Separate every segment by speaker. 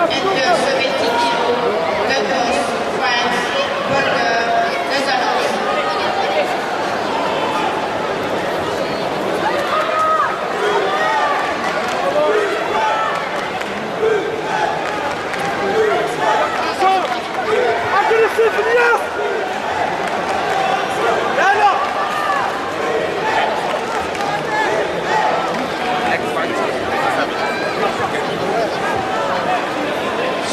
Speaker 1: É de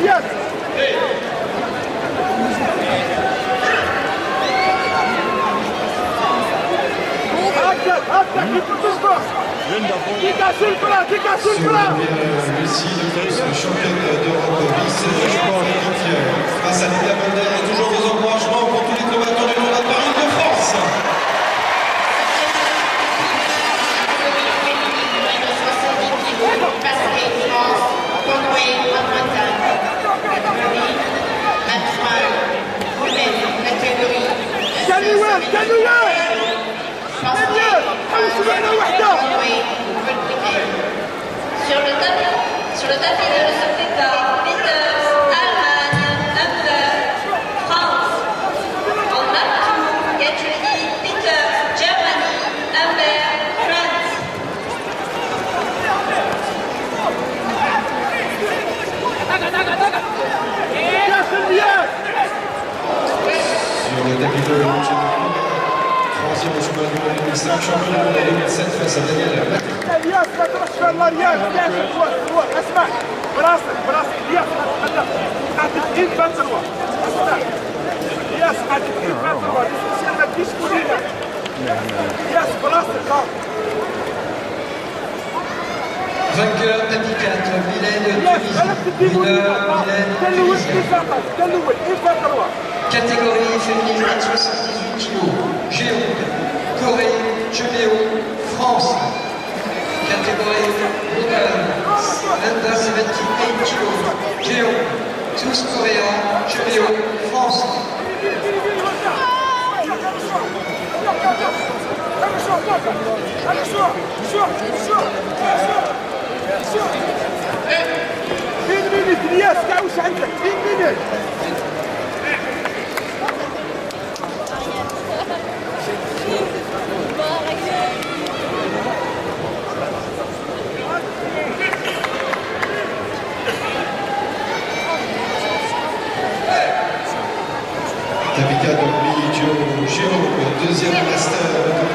Speaker 2: Fiat Qui casse le plat
Speaker 3: Qui
Speaker 2: casse
Speaker 3: le plat. Le champion d'Europe vice-sport Face à l'Italie, toujours
Speaker 2: كانوا وين كانوا وين Elias حوس معنا وحدة
Speaker 1: Sur le tapis de
Speaker 3: troisième au chemin du monde 2005, champion du monde en 2007 face à Daniel Maté.
Speaker 2: الياس ما تروحش في الله الياس الياس تروح تروح اسمع براسك براسك الياس ما تتكلم قاعد تدين بان تروح اسمع الياس قاعد تدين بان تروح السير ما تجيش كلنا الياس براسك ها
Speaker 3: vainqueur de 4 Mylène Mylène Catégorie féminine 78 kg. Géorgie, Corée, Chebeo, France. Catégorie mondiale 78 kg. Géorgie, tous coréens, Chebeo, France. Jessica Dombi, Joe deuxième master